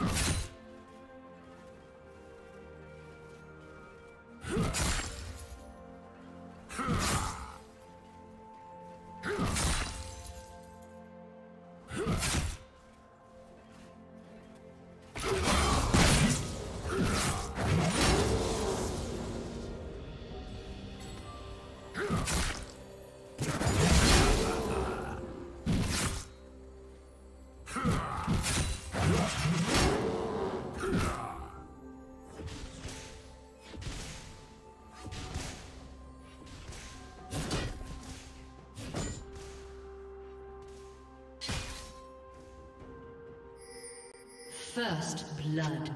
Yeah. First blood.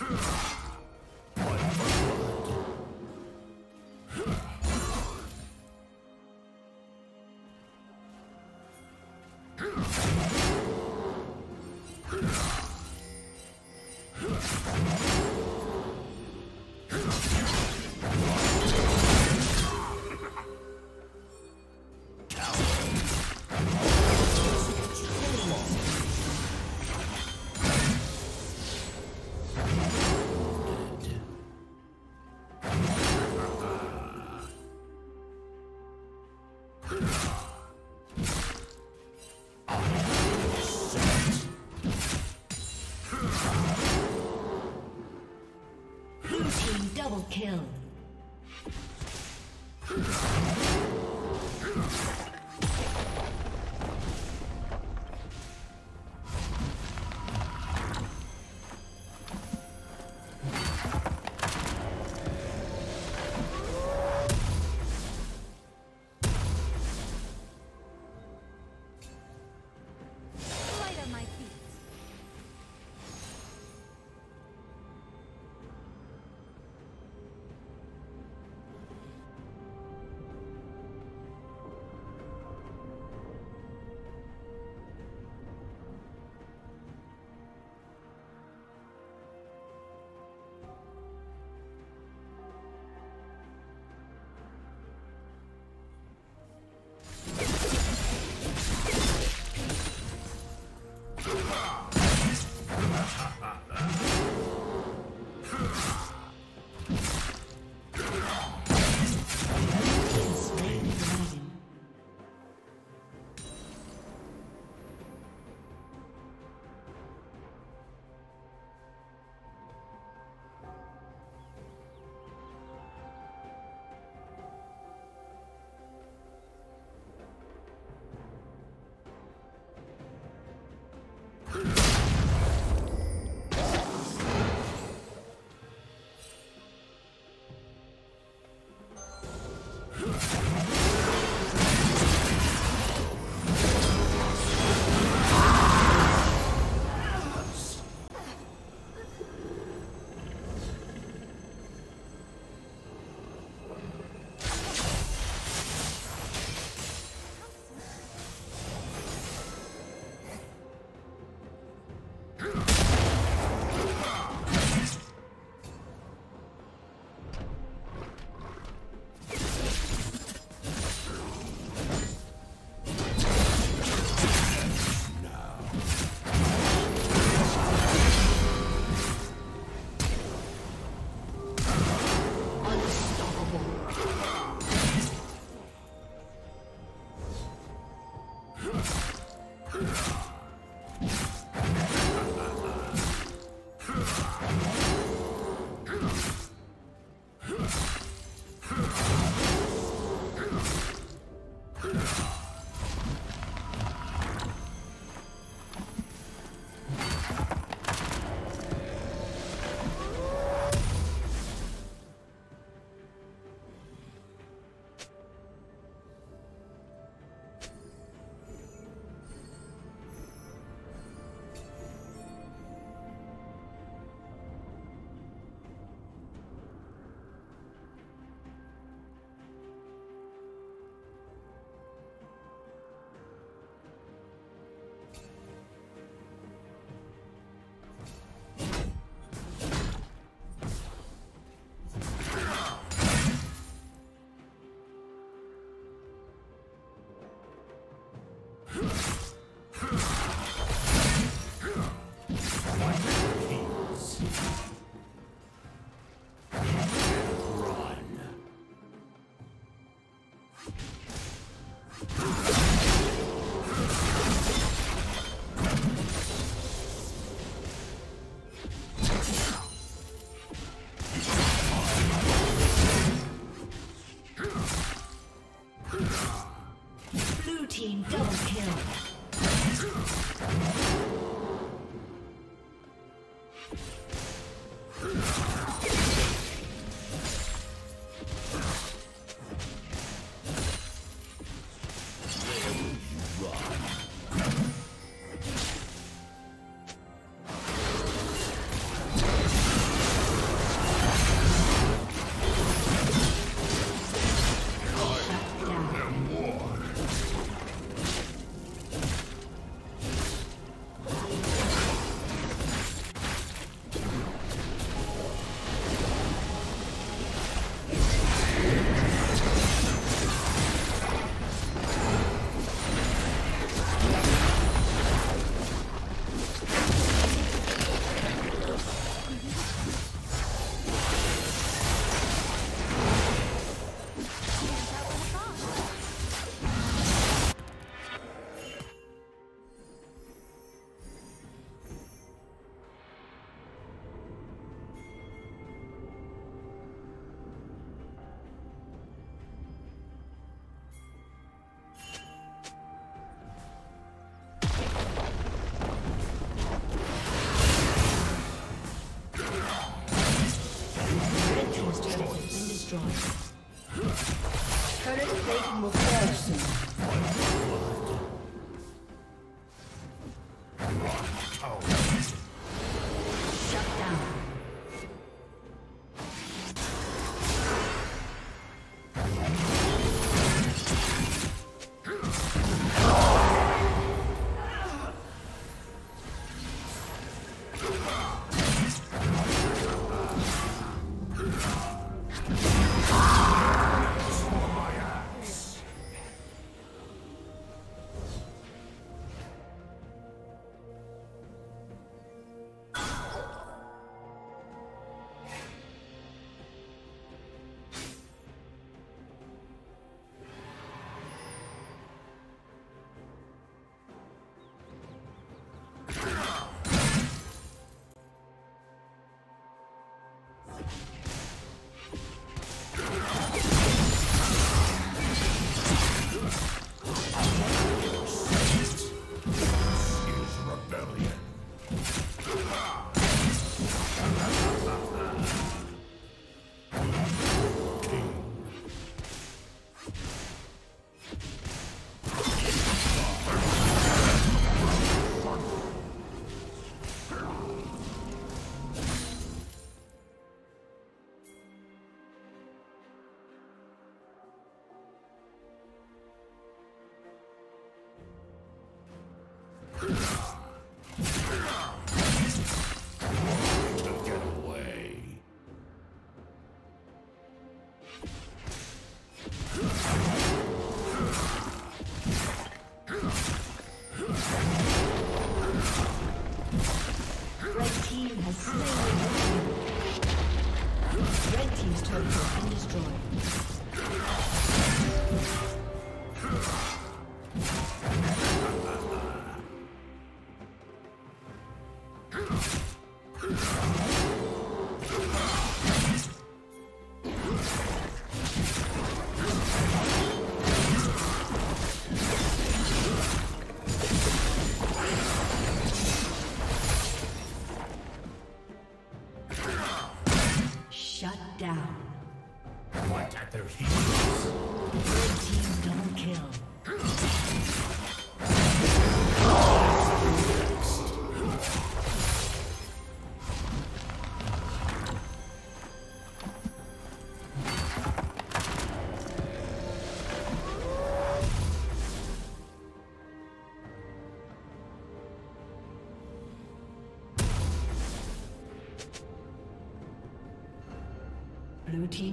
Oh. Double kill.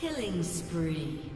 Killing spree.